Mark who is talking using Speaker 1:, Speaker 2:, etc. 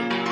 Speaker 1: day.